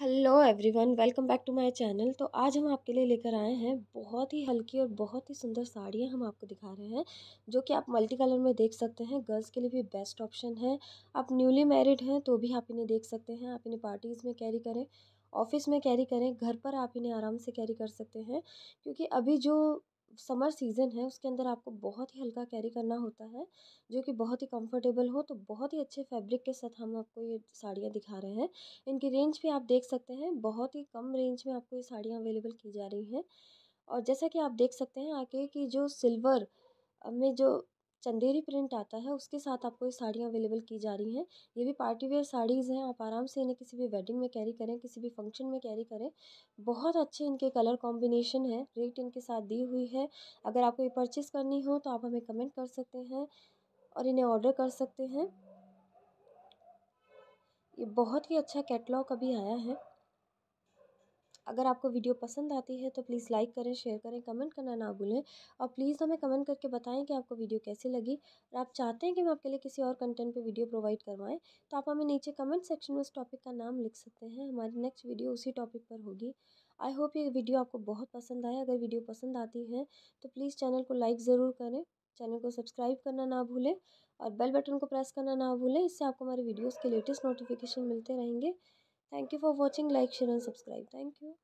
Hello everyone, welcome back to my channel. तो आज हम आपके लिए लेकर आए हैं बहुत ही हल्की और बहुत ही सुंदर साड़ियाँ हम आपको दिखा रहे हैं, जो कि आप मल्टी कलर में देख सकते हैं। गर्ल्स के लिए भी बेस्ट ऑप्शन है। आप न्यूली मैरिड हैं तो भी आप इन्हें देख सकते हैं। आप इन्हें पार्टीज़ में कैरी करें, ऑफ़िस में कैरी करें, घर पर आप इन्हें आराम से कैरी कर सकते हैं। क्योंकि अभी जो समर सीज़न है, उसके अंदर आपको बहुत ही हल्का कैरी करना होता है, जो कि बहुत ही कंफर्टेबल हो तो बहुत ही अच्छे फैब्रिक के साथ हम आपको ये साड़ियाँ दिखा रहे हैं। इनकी रेंज भी आप देख सकते हैं, बहुत ही कम रेंज में आपको ये साड़ियाँ अवेलेबल की जा रही हैं। और जैसा कि आप देख सकते हैं आके कि जो सिल्वर में जो चंदेरी प्रिंट आता है, उसके साथ आपको ये साड़ियाँ अवेलेबल की जा रही हैं। ये भी पार्टी वेयर साड़ीज़ हैं, आप आराम से इन्हें किसी भी वेडिंग में कैरी करें, किसी भी फ़ंक्शन में कैरी करें। बहुत अच्छे इनके कलर कॉम्बिनेशन है, रेट इनके साथ दी हुई है। अगर आपको ये परचेज़ करनी हो तो आप हमें कमेंट कर सकते हैं और इन्हें ऑर्डर कर सकते हैं। ये बहुत ही अच्छा कैटलॉग अभी आया है। अगर आपको वीडियो पसंद आती है तो प्लीज़ लाइक करें, शेयर करें, कमेंट करना ना भूलें। और प्लीज़ हमें कमेंट करके बताएँ कि आपको वीडियो कैसी लगी। और आप चाहते हैं कि हम आपके लिए किसी और कंटेंट पे वीडियो प्रोवाइड करवाएँ तो आप हमें नीचे कमेंट सेक्शन में उस टॉपिक का नाम लिख सकते हैं। हमारी नेक्स्ट वीडियो उसी टॉपिक पर होगी। आई होप ये वीडियो आपको बहुत पसंद आए अगर वीडियो पसंद आती है तो प्लीज़ चैनल को लाइक ज़रूर करें, चैनल को सब्सक्राइब करना ना भूलें और बेल बटन को प्रेस करना ना भूलें। इससे आपको हमारी वीडियोज़ के लेटेस्ट नोटिफिकेशन मिलते रहेंगे। Thank you for watching. Like, share, and subscribe. Thank you.